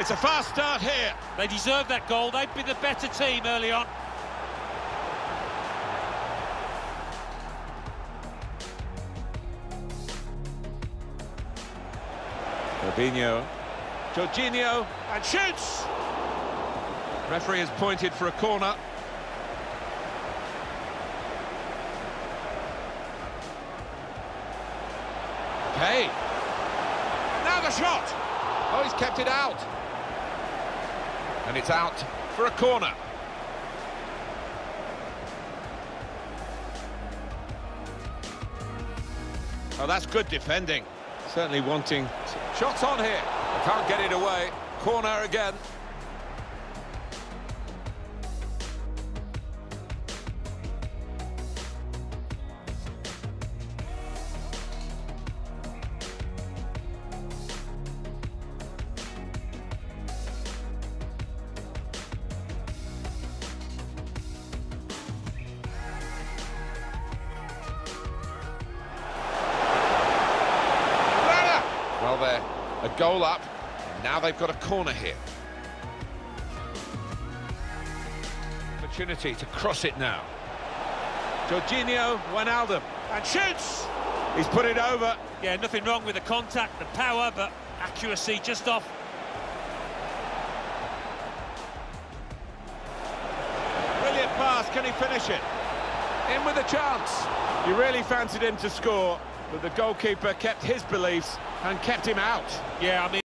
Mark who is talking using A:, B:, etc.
A: It's a fast start here.
B: They deserve that goal. They've been the better team early on.
A: Fabinho. Jorginho and shoots! Referee has pointed for a corner. Okay. Now the shot! Oh, he's kept it out. And it's out for a corner. Oh, that's good defending. Certainly wanting... Shots on here. Can't get it away. Corner again. A goal up. Now they've got a corner here. Opportunity to cross it now. Jorginho Wijnaldum and shoots. He's put it over.
B: Yeah, nothing wrong with the contact, the power, but accuracy just off.
A: Brilliant pass. Can he finish it? In with a chance. You really fancied him to score, but the goalkeeper kept his beliefs and kept him out.
B: Yeah, I mean...